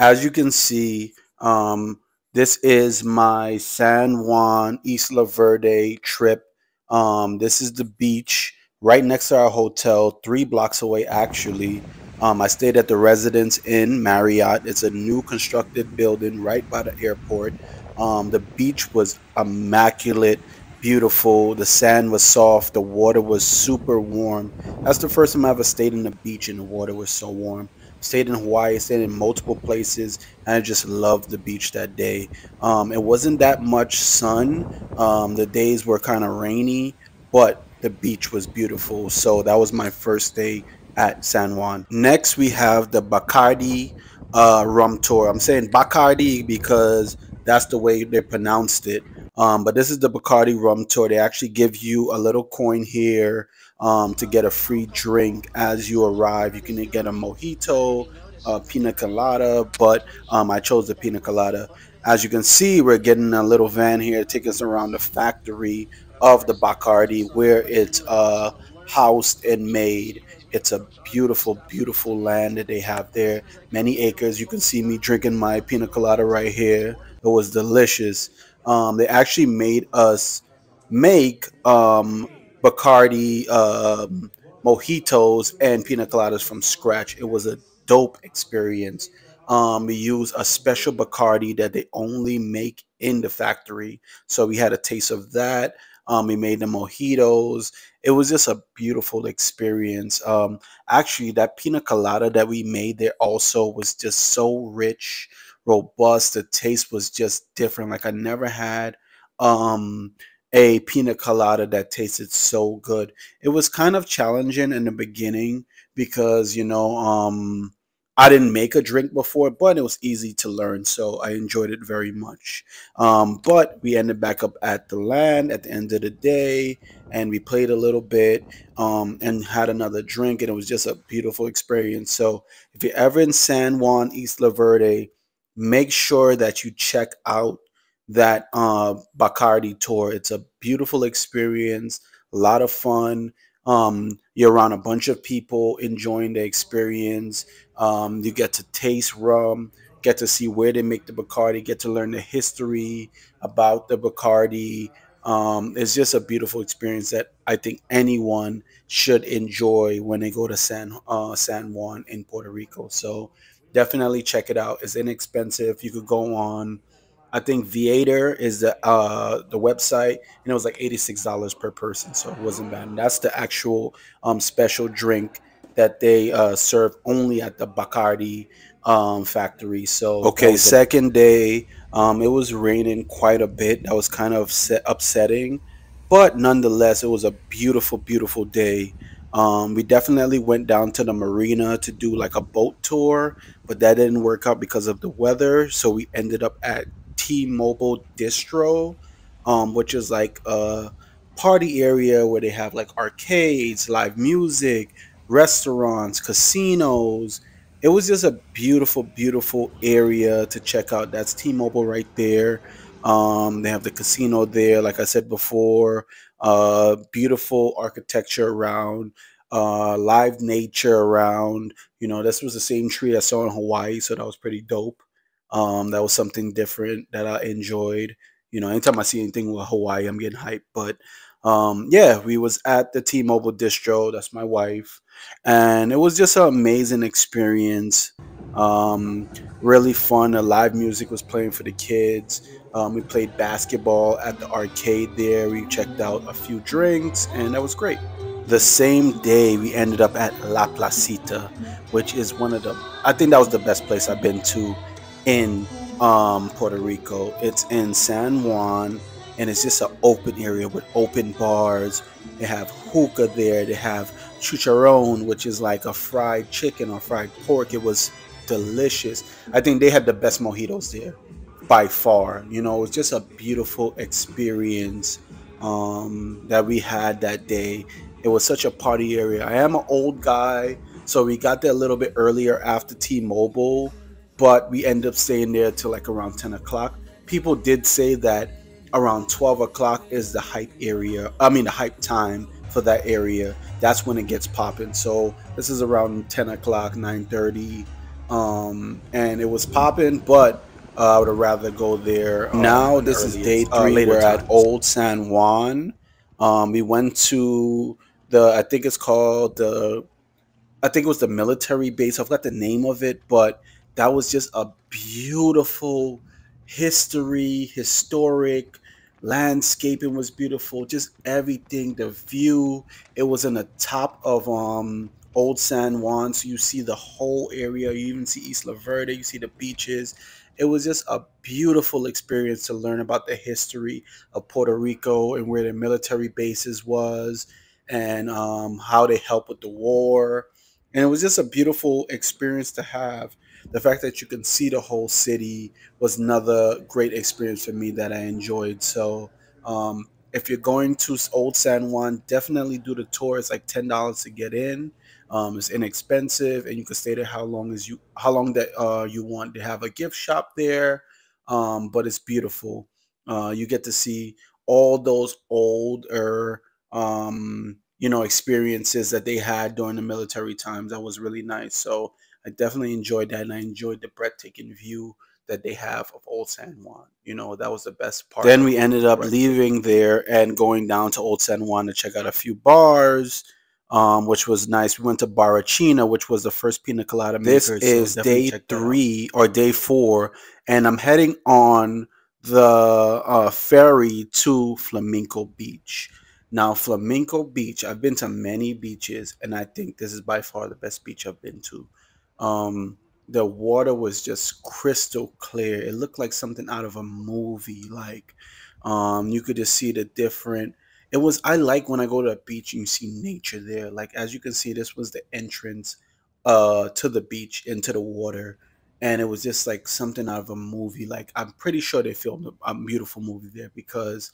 as you can see, um, this is my San Juan Isla Verde trip. Um, this is the beach right next to our hotel, three blocks away actually. Um, I stayed at the Residence Inn Marriott. It's a new constructed building right by the airport. Um, the beach was immaculate, beautiful. The sand was soft. The water was super warm. That's the first time I ever stayed in the beach and the water was so warm stayed in Hawaii, stayed in multiple places, and I just loved the beach that day. Um, it wasn't that much sun. Um, the days were kind of rainy, but the beach was beautiful. So that was my first day at San Juan. Next, we have the Bacardi uh, rum tour. I'm saying Bacardi because that's the way they pronounced it. Um, but this is the Bacardi rum tour. They actually give you a little coin here um, to get a free drink as you arrive. You can get a mojito, a pina colada, but um, I chose the pina colada. As you can see, we're getting a little van here take us around the factory of the Bacardi where it's uh, housed and made. It's a beautiful, beautiful land that they have there. Many acres. You can see me drinking my pina colada right here. It was delicious. Um, they actually made us make um, Bacardi um, mojitos and pina coladas from scratch. It was a dope experience. Um, we use a special Bacardi that they only make in the factory. So we had a taste of that. Um, we made the mojitos. It was just a beautiful experience. Um, actually, that pina colada that we made there also was just so rich, robust. The taste was just different. Like I never had um, a pina colada that tasted so good. It was kind of challenging in the beginning because, you know, um, I didn't make a drink before, but it was easy to learn, so I enjoyed it very much. Um, but we ended back up at the land at the end of the day, and we played a little bit um, and had another drink, and it was just a beautiful experience. So if you're ever in San Juan, Isla Verde, make sure that you check out that uh, Bacardi tour. It's a beautiful experience, a lot of fun. Um, you're around a bunch of people enjoying the experience. Um, you get to taste rum, get to see where they make the Bacardi, get to learn the history about the Bacardi. Um, it's just a beautiful experience that I think anyone should enjoy when they go to San uh, San Juan in Puerto Rico. So definitely check it out. It's inexpensive. You could go on I think Viator is the uh, the website, and it was like eighty six dollars per person, so it wasn't bad. And that's the actual um, special drink that they uh, serve only at the Bacardi um, factory. So okay, second day, um, it was raining quite a bit. That was kind of upsetting, but nonetheless, it was a beautiful, beautiful day. Um, we definitely went down to the marina to do like a boat tour, but that didn't work out because of the weather. So we ended up at T-Mobile Distro, um, which is like a party area where they have like arcades, live music, restaurants, casinos. It was just a beautiful, beautiful area to check out. That's T-Mobile right there. Um, they have the casino there, like I said before. Uh, beautiful architecture around, uh, live nature around. You know, this was the same tree I saw in Hawaii, so that was pretty dope. Um, that was something different that I enjoyed. You know, anytime I see anything with Hawaii, I'm getting hyped. But um, yeah, we was at the T-Mobile distro. That's my wife, and it was just an amazing experience. Um, really fun. The live music was playing for the kids. Um, we played basketball at the arcade there. We checked out a few drinks, and that was great. The same day, we ended up at La Placita, which is one of the. I think that was the best place I've been to in um, Puerto Rico. It's in San Juan, and it's just an open area with open bars. They have hookah there. They have chicharron, which is like a fried chicken or fried pork. It was delicious. I think they had the best mojitos there by far. You know, it was just a beautiful experience um, that we had that day. It was such a party area. I am an old guy, so we got there a little bit earlier after T-Mobile but we ended up staying there till like around 10 o'clock. People did say that around 12 o'clock is the hype area. I mean, the hype time for that area. That's when it gets popping. So this is around 10 o'clock, 9:30. um, and it was popping, but uh, I would have rather go there. Um, now this is day uh, three. Uh, we're times. at Old San Juan. Um, we went to the I think it's called the I think it was the military base. I forgot the name of it, but that was just a beautiful history, historic landscaping was beautiful. Just everything, the view. It was in the top of um Old San Juan, so you see the whole area. You even see Isla Verde. You see the beaches. It was just a beautiful experience to learn about the history of Puerto Rico and where the military bases was, and um, how they helped with the war. And it was just a beautiful experience to have. The fact that you can see the whole city was another great experience for me that I enjoyed. So, um, if you're going to Old San Juan, definitely do the tour. It's like ten dollars to get in. Um, it's inexpensive, and you can stay there how long as you how long that uh, you want. They have a gift shop there, um, but it's beautiful. Uh, you get to see all those older um, you know experiences that they had during the military times. That was really nice. So I definitely enjoyed that, and I enjoyed the breathtaking view that they have of Old San Juan. You know, that was the best part. Then we ended up leaving there and going down to Old San Juan to check out a few bars um, which was nice. We went to Barrachina, which was the first pina colada maker. This is so day three or day four, and I'm heading on the uh, ferry to Flamenco Beach. Now, Flamenco Beach, I've been to many beaches, and I think this is by far the best beach I've been to. Um, the water was just crystal clear. It looked like something out of a movie. Like um, you could just see the different it was I like when I go to a beach and you see nature there. Like as you can see, this was the entrance uh to the beach into the water. And it was just like something out of a movie. Like I'm pretty sure they filmed a, a beautiful movie there because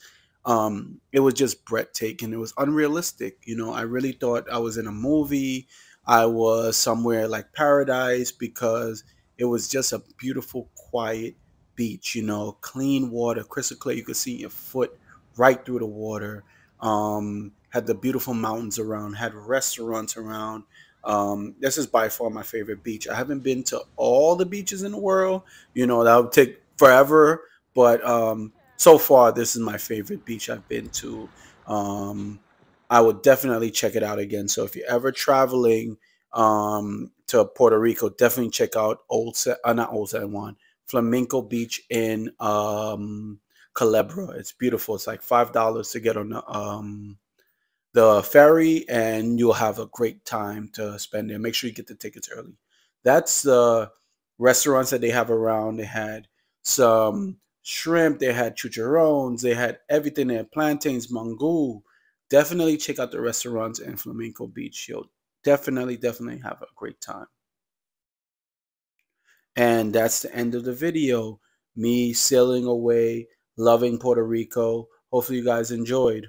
um it was just breathtaking. It was unrealistic. You know, I really thought I was in a movie. I was somewhere like paradise because it was just a beautiful, quiet beach, you know, clean water, crystal clear. You could see your foot right through the water um, had the beautiful mountains around, had restaurants around. Um, this is by far my favorite beach. I haven't been to all the beaches in the world. You know, that would take forever, but um, so far, this is my favorite beach I've been to. Um, I would definitely check it out again. So if you're ever traveling um, to Puerto Rico, definitely check out Old, uh, not Old San Juan, Flamenco Beach in um. It's beautiful. It's like five dollars to get on the um the ferry, and you'll have a great time to spend there. Make sure you get the tickets early. That's the restaurants that they have around. They had some shrimp. They had chicharrones. They had everything. They had plantains, mango. Definitely check out the restaurants in Flamenco Beach. You'll definitely, definitely have a great time. And that's the end of the video. Me sailing away loving Puerto Rico. Hopefully, you guys enjoyed.